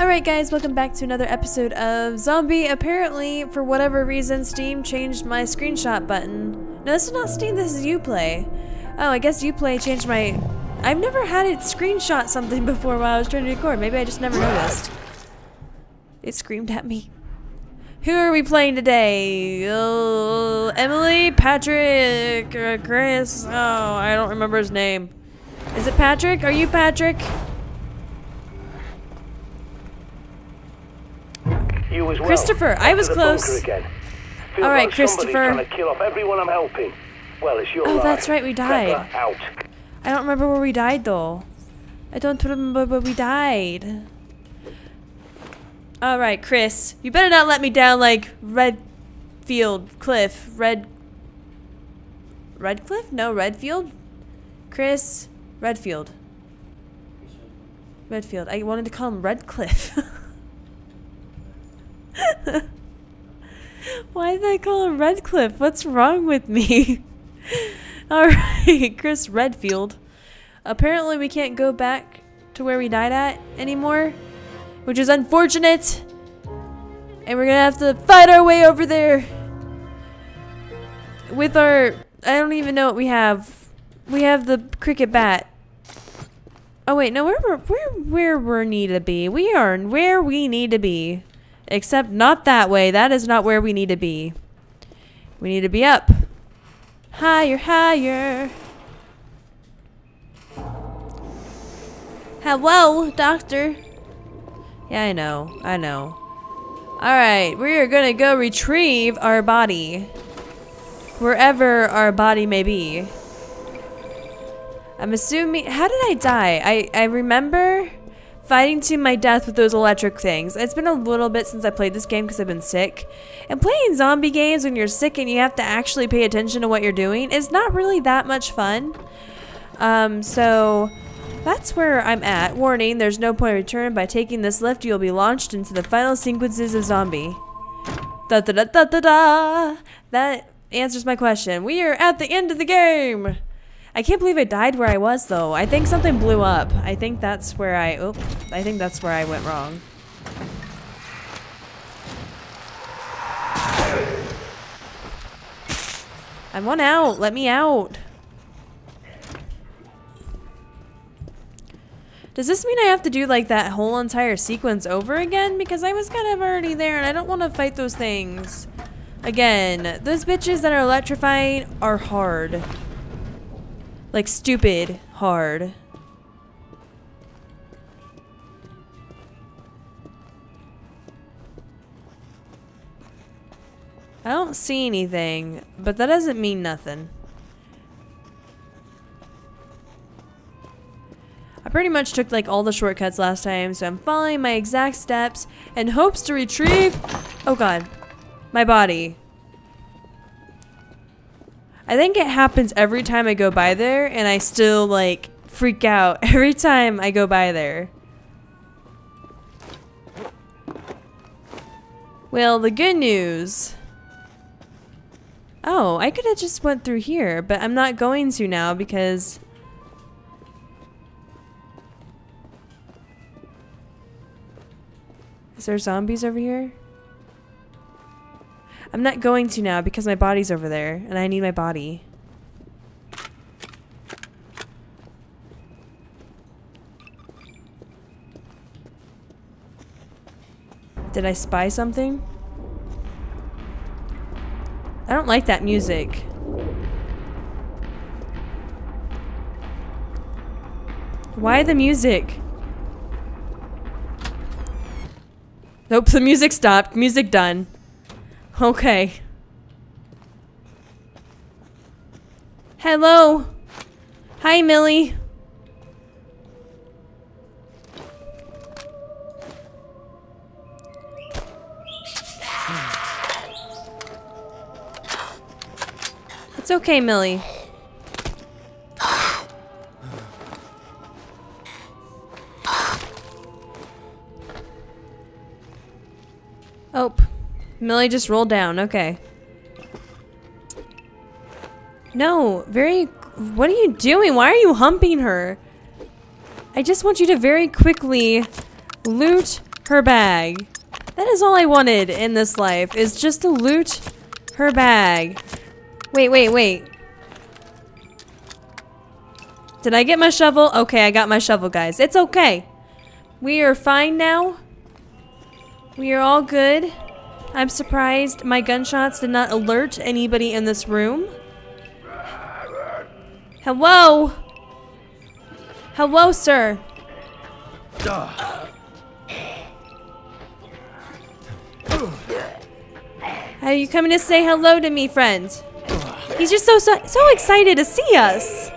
Alright guys, welcome back to another episode of Zombi. Apparently, for whatever reason, Steam changed my screenshot button. No, this is not Steam, this is Uplay. Oh, I guess Uplay changed my... I've never had it screenshot something before while I was trying to record. Maybe I just never noticed. It screamed at me. Who are we playing today? Uh, Emily, Patrick, Chris. Oh, I don't remember his name. Is it Patrick? Are you Patrick? You as well. Christopher, I was to the bunker close. All right, like Christopher. trying to kill off everyone I'm helping. Well, Oh, life. that's right, we died. Out. I don't remember where we died though. I don't remember where we died. Alright, Chris. You better not let me down like Redfield Cliff. Red Redcliffe? No, Redfield? Chris Redfield. Redfield. I wanted to call him Redcliffe. Why did I call him Redcliffe? What's wrong with me? Alright, Chris Redfield. Apparently we can't go back to where we died at anymore, which is unfortunate. And we're gonna have to fight our way over there with our I don't even know what we have. We have the cricket bat. Oh wait, no, where where where we need to be. We are where we need to be. Except not that way. That is not where we need to be. We need to be up. Higher, higher. Hello, doctor. Yeah, I know. I know. Alright, we are gonna go retrieve our body. Wherever our body may be. I'm assuming. How did I die? I, I remember fighting to my death with those electric things. It's been a little bit since I played this game because I've been sick. And playing zombie games when you're sick and you have to actually pay attention to what you're doing is not really that much fun. Um, so that's where I'm at. Warning, there's no point of return. By taking this lift, you'll be launched into the final sequences of Zombi. Da da da da da da! That answers my question. We are at the end of the game! I can't believe I died where I was though. I think something blew up. I think that's where I oh I think that's where I went wrong. I want out. Let me out. Does this mean I have to do like that whole entire sequence over again? Because I was kind of already there and I don't want to fight those things. Again, those bitches that are electrifying are hard. Like stupid hard. I don't see anything, but that doesn't mean nothing. I pretty much took like all the shortcuts last time, so I'm following my exact steps and hopes to retrieve, oh god, my body. I think it happens every time I go by there, and I still like freak out every time I go by there. Well, the good news. Oh, I could have just went through here, but I'm not going to now because Is there zombies over here? I'm not going to now because my body's over there and I need my body. Did I spy something? I don't like that music. Why the music? Nope, the music stopped. Music done. Okay. Hello. Hi, Millie. It's okay, Millie. Millie just rolled down. Okay. No, very. What are you doing? Why are you humping her? I just want you to very quickly loot her bag. That is all I wanted in this life, is just to loot her bag. Wait, wait, wait. Did I get my shovel? Okay, I got my shovel, guys. It's okay. We are fine now. We are all good. I'm surprised my gunshots did not alert anybody in this room. Hello? Hello, sir. Are you coming to say hello to me, friend? He's just so so, so excited to see us.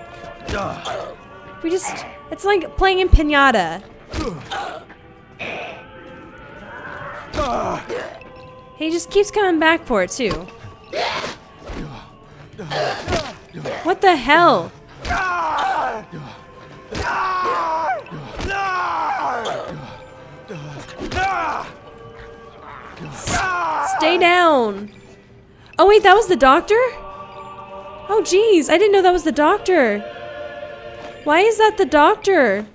We just it's like playing in pinata. He just keeps coming back for it too. What the hell? Stay down. Oh wait, that was the doctor? Oh jeez, I didn't know that was the doctor. Why is that the doctor?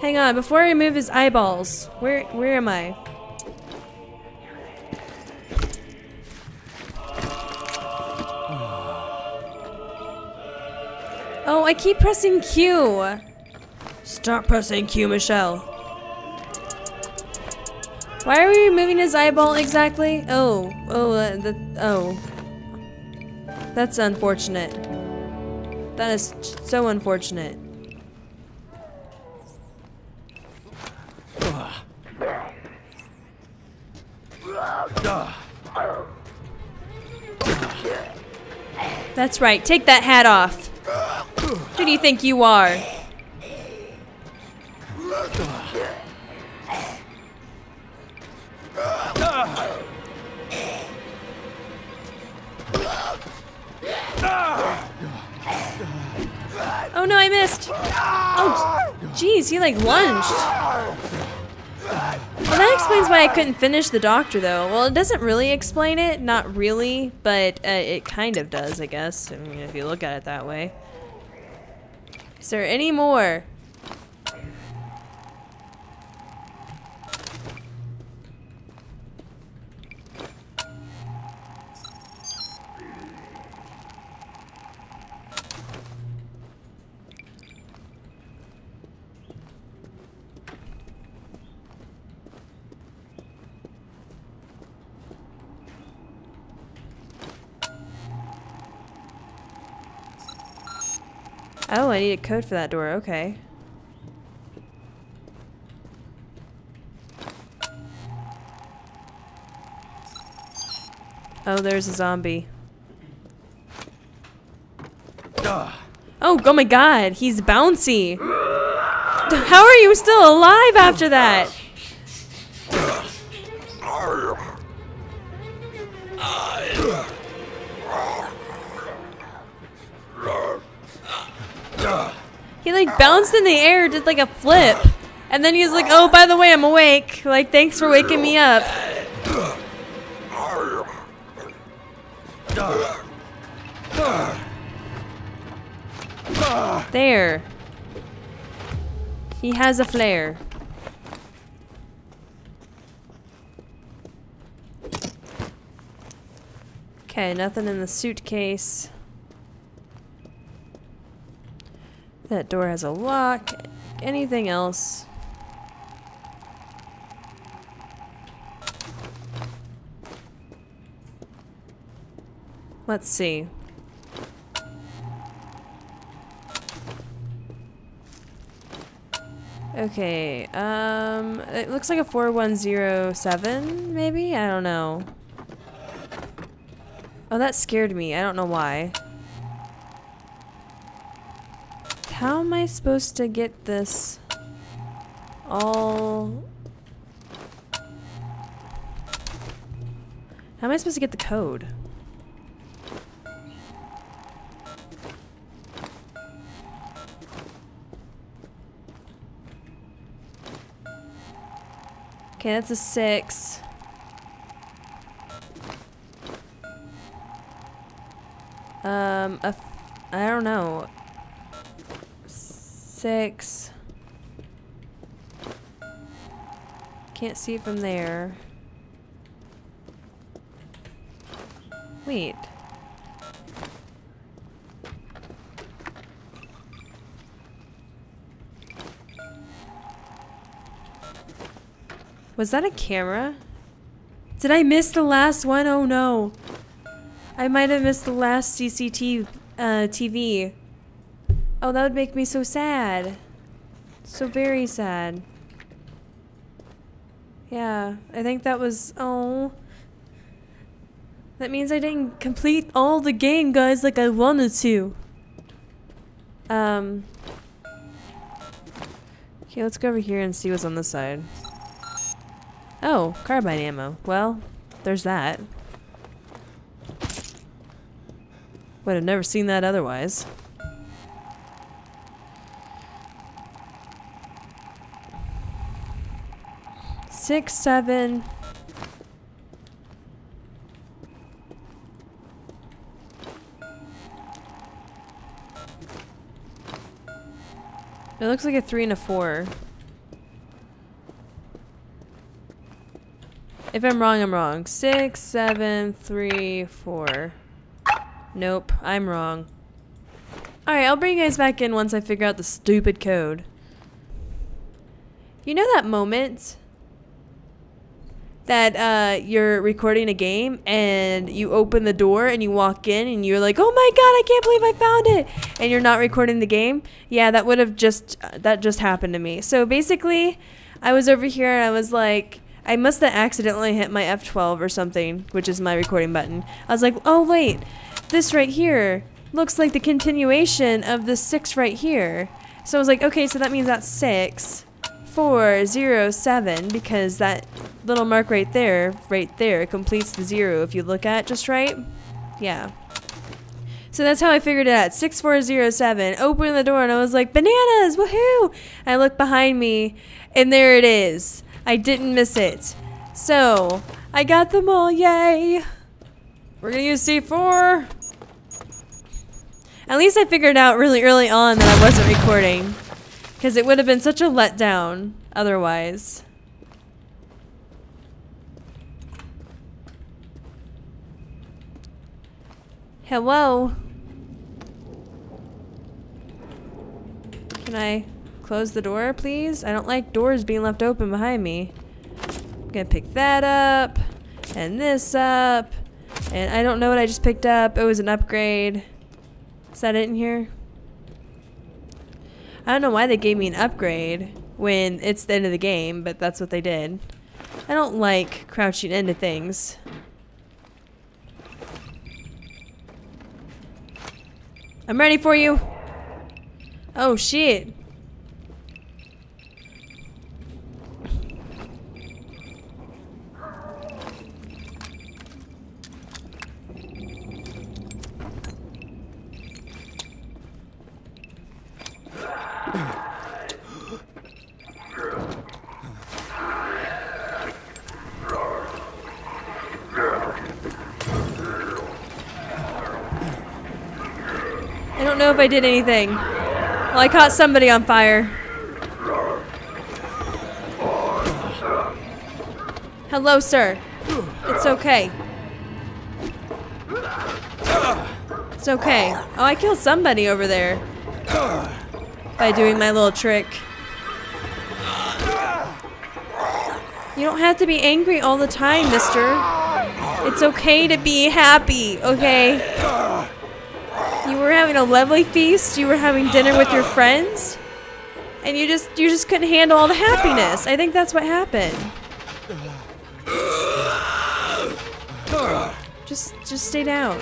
Hang on, before I remove his eyeballs. Where where am I? Oh, I keep pressing Q. Stop pressing Q, Michelle. Why are we removing his eyeball exactly? Oh, oh, uh, the, oh. That's unfortunate. That is so unfortunate. That's right, take that hat off. Who do you think you are? Oh no, I missed. Oh, jeez, he like lunged. Well, that explains why I couldn't finish the doctor, though. Well, it doesn't really explain it, not really, but uh, it kind of does, I guess. I mean, if you look at it that way. Is there any more? Need a code for that door. Okay. Oh, there's a zombie. Oh, oh my god, he's bouncy. How are you still alive after that? He like bounced in the air, did like a flip. And then he's like, oh, by the way, I'm awake. Like, thanks for waking me up. There. He has a flare. Okay, nothing in the suitcase. That door has a lock. Anything else? Let's see. Okay, um, it looks like a 4107, maybe? I don't know. Oh, that scared me. I don't know why. How am I supposed to get this all... How am I supposed to get the code? Okay, that's a six. Um, a f I don't know. Six. Can't see from there. Wait. Was that a camera? Did I miss the last one? Oh no. I might have missed the last CCTV uh, TV. Oh, that would make me so sad. So very sad. Yeah, I think that was. Oh. That means I didn't complete all the game, guys, like I wanted to. Um. Okay, let's go over here and see what's on this side. Oh, carbine ammo. Well, there's that. Would have never seen that otherwise. Six, seven. It looks like a three and a four. If I'm wrong, I'm wrong. Six, seven, three, four. Nope, I'm wrong. Alright, I'll bring you guys back in once I figure out the stupid code. You know that moment that uh, you're recording a game and you open the door and you walk in and you're like, oh my god, I can't believe I found it, and you're not recording the game? Yeah, that would have just that just happened to me. So basically, I was over here and I was like, I must have accidentally hit my F12 or something, which is my recording button. I was like, oh wait, this right here looks like the continuation of the six right here. So I was like, okay, so that means that's six, four, zero, seven, because that little mark right there, right there, completes the zero if you look at just right. Yeah. So that's how I figured it out. 6407. Open the door and I was like, bananas, woohoo! I look behind me and there it is. I didn't miss it. So, I got them all, yay! We're gonna use C4. At least I figured out really early on that I wasn't recording. Because it would have been such a letdown otherwise. Hello? Can I close the door, please? I don't like doors being left open behind me. I'm gonna pick that up, and this up, and I don't know what I just picked up. It was an upgrade. Is that it in here? I don't know why they gave me an upgrade when it's the end of the game, but that's what they did. I don't like crouching into things. I'm ready for you. Oh shit. If I did anything. Well, I caught somebody on fire. Hello, sir. It's okay. It's okay. Oh, I killed somebody over there. By doing my little trick. You don't have to be angry all the time, mister. It's okay to be happy, okay? Were having a lovely feast, you were having dinner with your friends, and you just you just couldn't handle all the happiness. I think that's what happened. Just just stay down.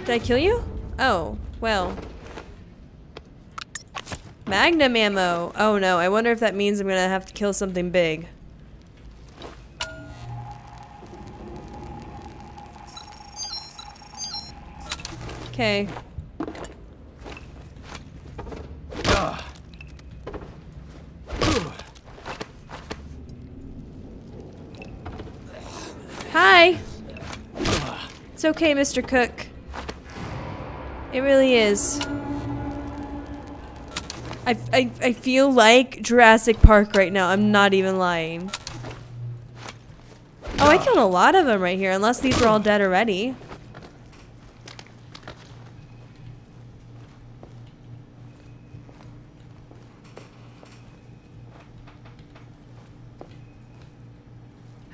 Did I kill you? Oh, well. Magnum ammo. Oh no, I wonder if that means I'm gonna have to kill something big. Okay. Hi. It's okay, Mr. Cook. It really is. I, I, I feel like Jurassic Park right now. I'm not even lying. Oh, I killed a lot of them right here, unless these were all dead already.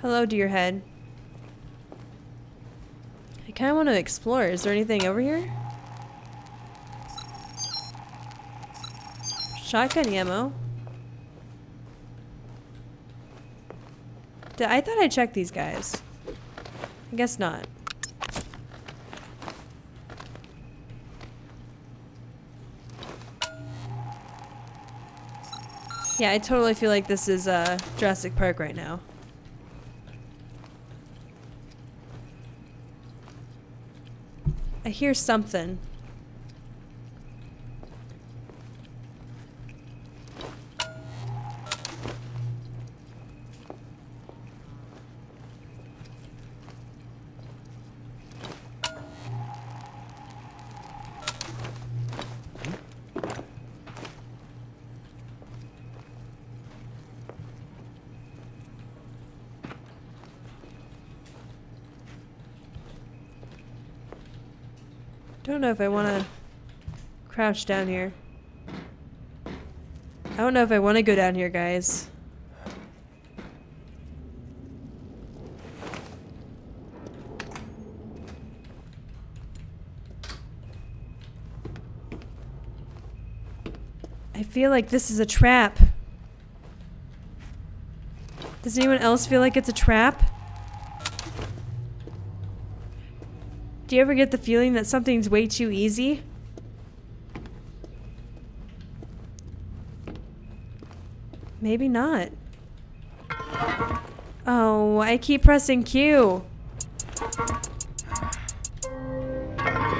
Hello, dear head. I kind of want to explore. Is there anything over here? Shotgun ammo. Did, I thought I checked these guys. I guess not. Yeah, I totally feel like this is uh, Jurassic Park right now. I hear something. I don't know if I want to crouch down here. I don't know if I want to go down here, guys. I feel like this is a trap. Does anyone else feel like it's a trap? You ever get the feeling that something's way too easy? Maybe not. Oh, I keep pressing Q. I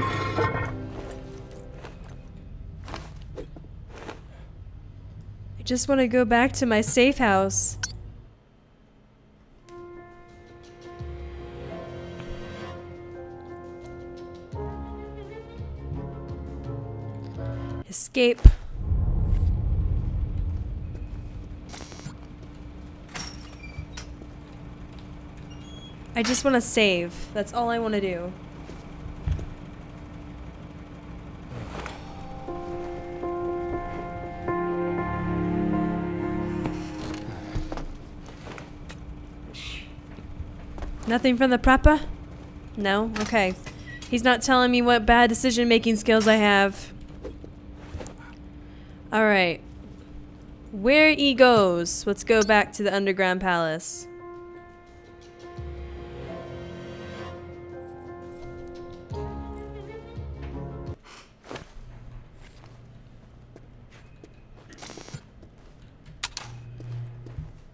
just want to go back to my safe house. Escape. I just want to save. That's all I want to do. Nothing from the prepper? No? Okay. He's not telling me what bad decision making skills I have. Alright. Where he goes. Let's go back to the underground palace.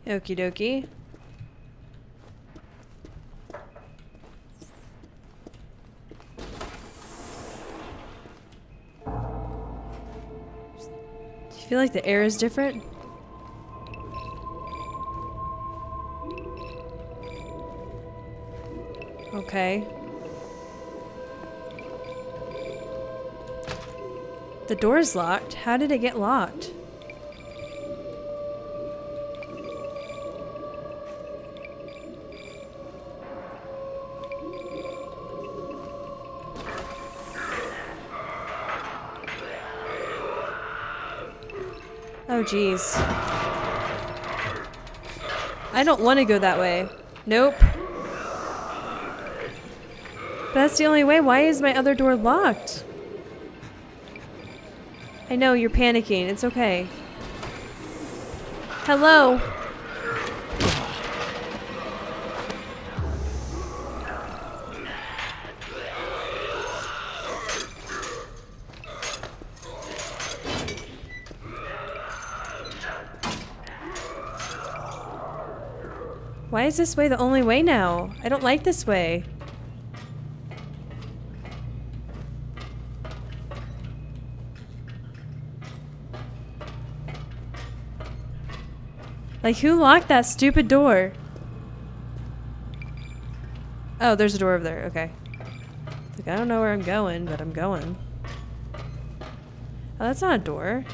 Okie dokie. You feel like the air is different? Okay. The door's locked. How did it get locked? Oh, jeez. I don't want to go that way. Nope. But that's the only way. Why is my other door locked? I know, you're panicking. It's okay. Hello? Why is this way the only way now? I don't like this way. Like, who locked that stupid door? Oh, there's a door over there. Okay. Like, I don't know where I'm going, but I'm going. Oh, that's not a door.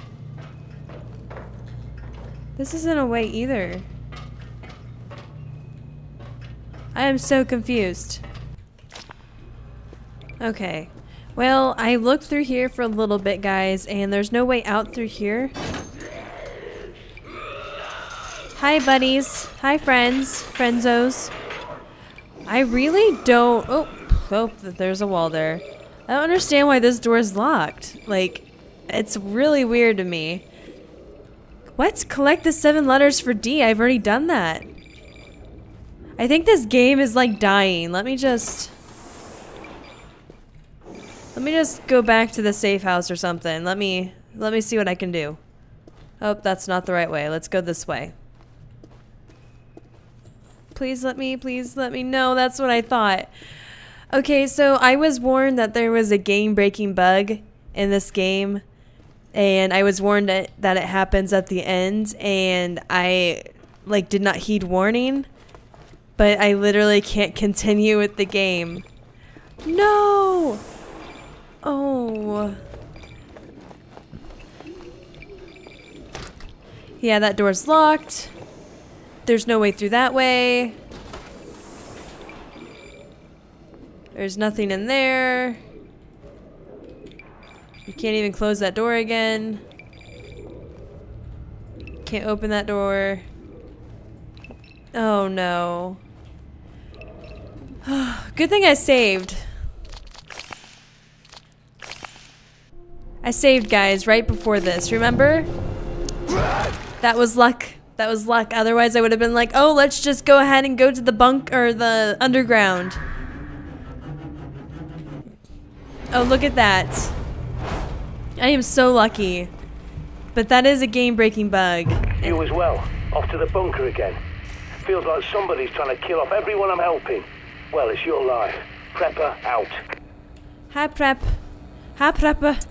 This isn't a way either. I am so confused. Okay. Well, I looked through here for a little bit, guys, and there's no way out through here. Hi, buddies. Hi, friends. Frienzos. I really don't... Oh, oh, there's a wall there. I don't understand why this door is locked. Like, it's really weird to me. What? Collect the seven letters for Dee. I've already done that. I think this game is like dying. Let me just... Let me just go back to the safe house or something. Let me... Let me see what I can do. Oh, that's not the right way. Let's go this way. Please let me, please let me know. That's what I thought. Okay, so I was warned that there was a game-breaking bug in this game. And I was warned that, that it happens at the end. And I, like, did not heed warning. But I literally can't continue with the game. No! Oh. Yeah, that door's locked. There's no way through that way. There's nothing in there. You can't even close that door again. Can't open that door. Oh no. Good thing I saved. I saved, guys, right before this. Remember? That was luck. That was luck. Otherwise, I would have been like, oh, let's just go ahead and go to the bunk or the underground. Oh, look at that. I am so lucky. But that is a game-breaking bug. You as well. Off to the bunker again. Feels like somebody's trying to kill off everyone I'm helping. Well, it's your life. Prepper out. Hi, prep. Hi, prepper.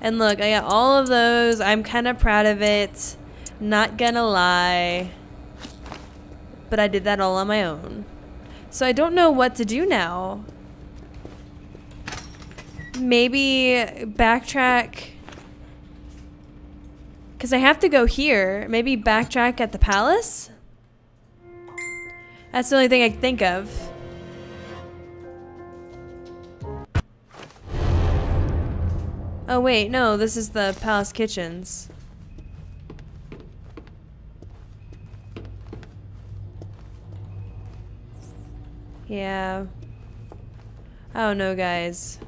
And look, I got all of those. I'm kind of proud of it. Not gonna lie. But I did that all on my own. So I don't know what to do now. Maybe backtrack. Because I have to go here. Maybe backtrack at the palace? That's the only thing I think of. Oh wait, no, this is the palace kitchens. Yeah. Oh, I don't know, guys.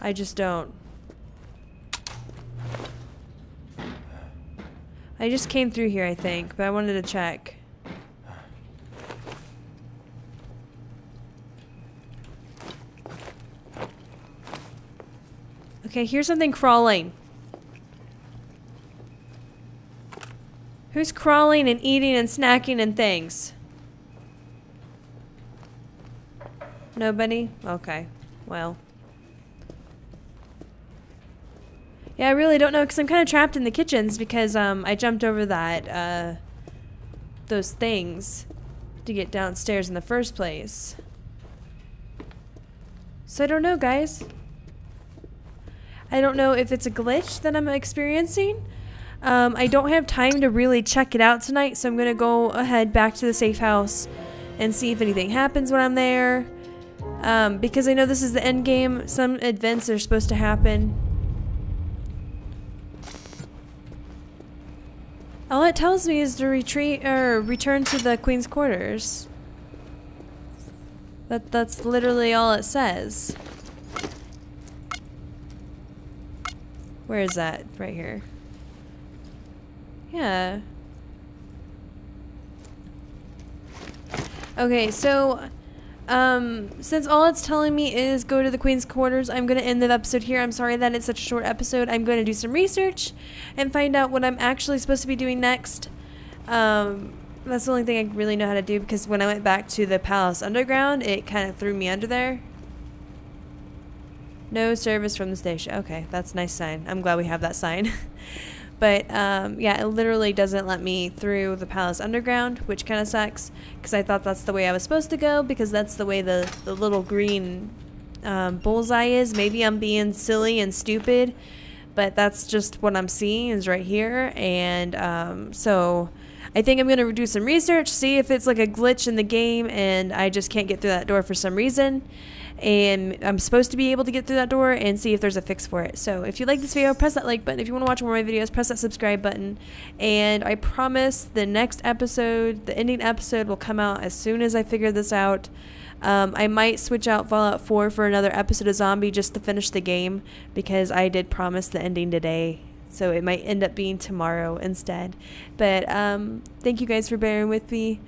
I just don't. I just came through here, I think, but I wanted to check. Okay, here's something crawling. Who's crawling and eating and snacking and things? Nobody? Okay. Well. Yeah, I really don't know because I'm kind of trapped in the kitchens because um, I jumped over that, uh, those things to get downstairs in the first place. So I don't know, guys. I don't know if it's a glitch that I'm experiencing. Um, I don't have time to really check it out tonight, so I'm going to go ahead back to the safe house and see if anything happens when I'm there. Um, because I know this is the end game. Some events are supposed to happen. All it tells me is to retreat or return to the queen's quarters. That that's literally all it says. Where is that? Right here. Yeah. Okay, so um, since all it's telling me is go to the Queen's quarters, I'm going to end the episode here. I'm sorry that it's such a short episode. I'm going to do some research and find out what I'm actually supposed to be doing next. Um, that's the only thing I really know how to do because when I went back to the Palace Underground, it kind of threw me under there. No service from the station. Okay, that's a nice sign. I'm glad we have that sign. but um, yeah, it literally doesn't let me through the palace underground, which kind of sucks because I thought that's the way I was supposed to go because that's the way the, the little green um, Bullseye is. Maybe I'm being silly and stupid, but that's just what I'm seeing is right here. And um, so I think I'm going to do some research, see if it's like a glitch in the game and I just can't get through that door for some reason. And I'm supposed to be able to get through that door and see if there's a fix for it. So if you like this video, press that like button. If you want to watch more of my videos, press that subscribe button. And I promise the next episode, the ending episode, will come out as soon as I figure this out. Um, I might switch out Fallout 4 for another episode of Zombi just to finish the game because I did promise the ending today. So it might end up being tomorrow instead. But um, thank you guys for bearing with me.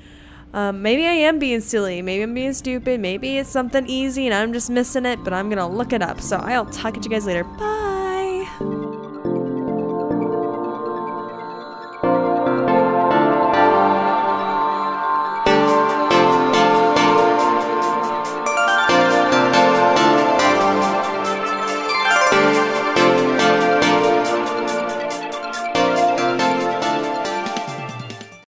Um, maybe I am being silly. Maybe I'm being stupid. Maybe it's something easy and I'm just missing it, but I'm going to look it up. So I'll talk to you guys later. Bye!